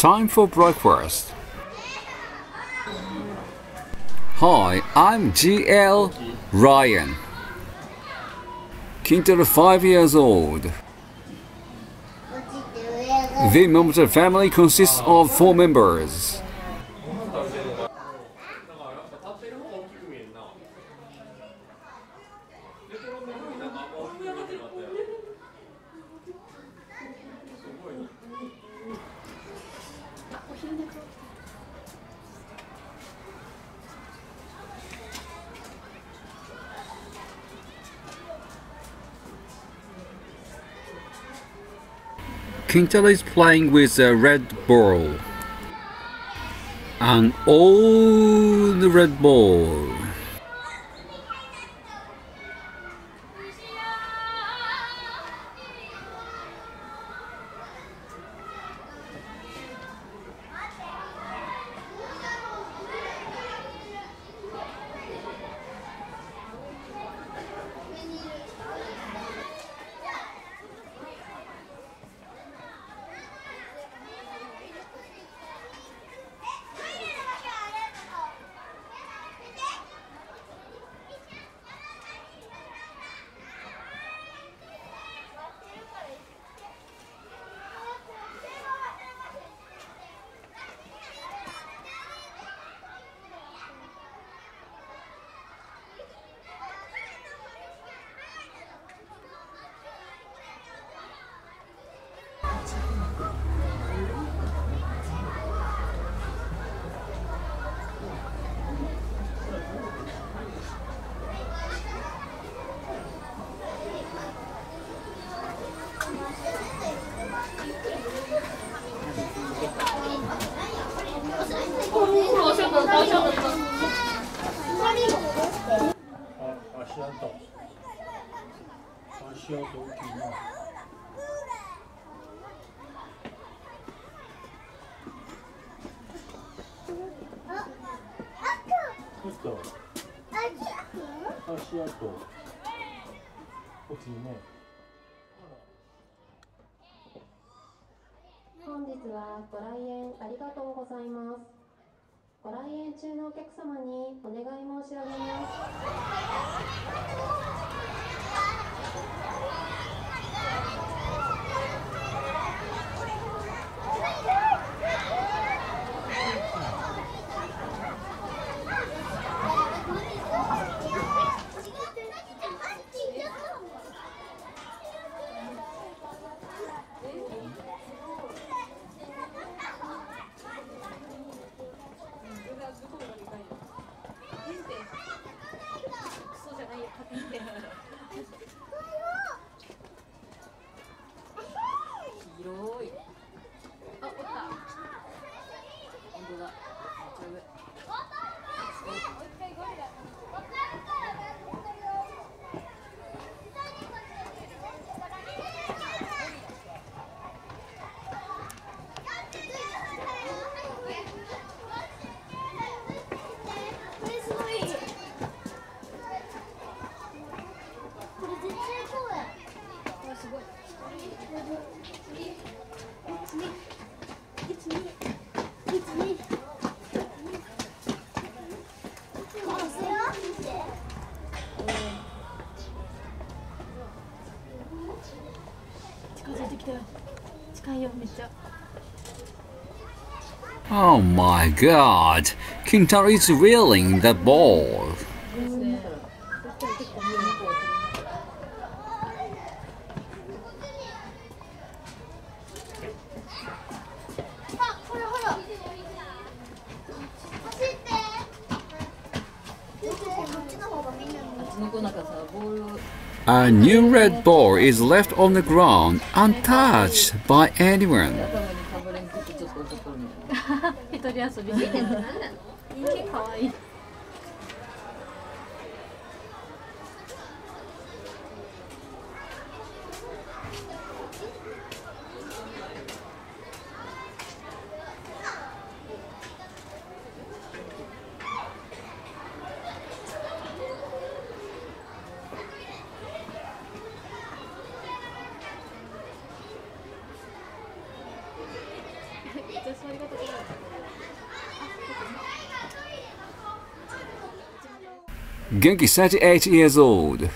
Time for breakfast. Hi, I'm GL Ryan. Kintaro 5 years old. The Momotaro family consists of 4 members. Kintaro is playing with a red ball. An old red ball. し合うとちるね本日はご来園ありがとうございますご来園中のお客様にお願い申し上げます Oh my god! Kintaro is reeling the ball. A new red ball is left on the ground, untouched by anyone. Genki, 38 years old.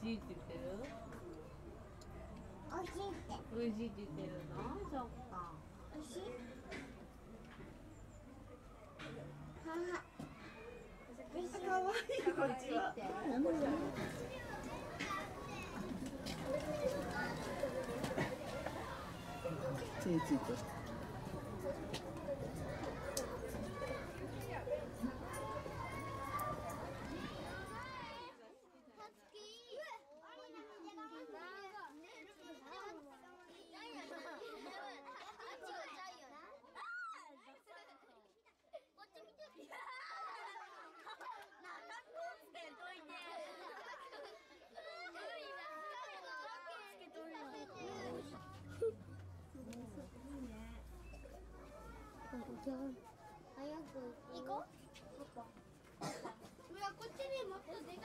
しいって言ってるおいしいっておいしいって言ってるのそっかおいしいいこっちは。ついついと。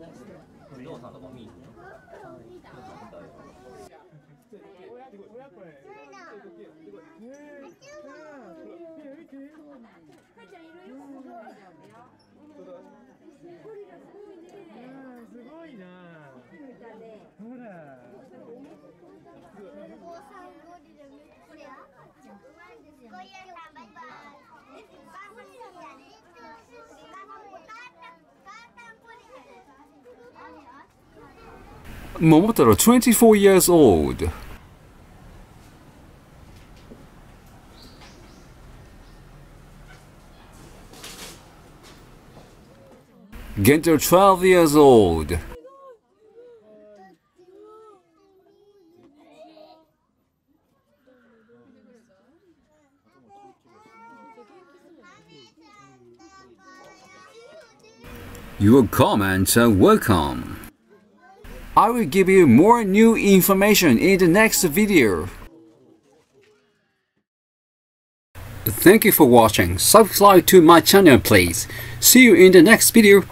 ないですご不 Momotaro, 24 years old. Gentaro, 12 years old. Your comments are uh, welcome. I will give you more new information in the next video. Thank you for watching. Subscribe to my channel please. See you in the next video.